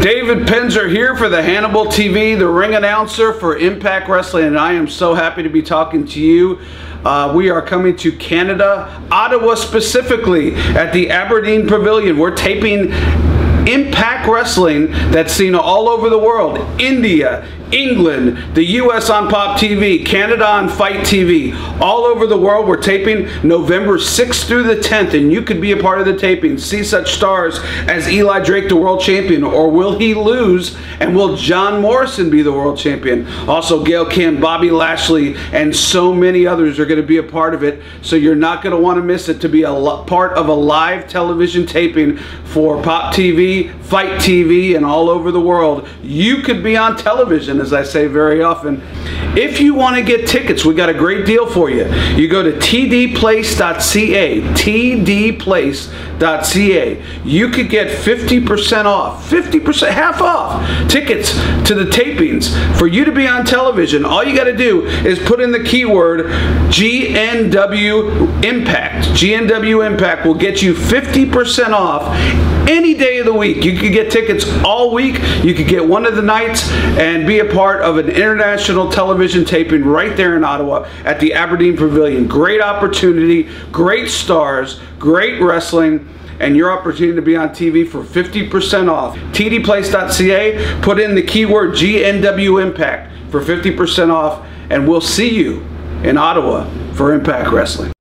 David Penzer here for the Hannibal TV, the ring announcer for Impact Wrestling, and I am so happy to be talking to you. Uh, we are coming to Canada, Ottawa specifically, at the Aberdeen Pavilion. We're taping Impact Wrestling that's seen all over the world India, England, the US on Pop TV, Canada on Fight TV, all over the world. We're taping November 6th through the 10th, and you could be a part of the taping. See such stars as Eli Drake, the world champion, or will he lose? And will John Morrison be the world champion? Also, Gail Kim, Bobby Lashley, and so many others are going to be a part of it. So you're not going to want to miss it to be a part of a live television taping for Pop TV, Fight TV, and all over the world. You could be on television as I say very often. If you want to get tickets, we got a great deal for you. You go to tdplace.ca, tdplace.ca. You could get 50% off, 50%, half off tickets to the tapings for you to be on television. All you got to do is put in the keyword GNW Impact. GNW Impact will get you 50% off any day of the week. You could get tickets all week. You could get one of the nights and be a part of an international television taping right there in Ottawa at the Aberdeen Pavilion. Great opportunity, great stars, great wrestling and your opportunity to be on TV for 50% off. tdplace.ca, put in the keyword GNW Impact for 50% off, and we'll see you in Ottawa for Impact Wrestling.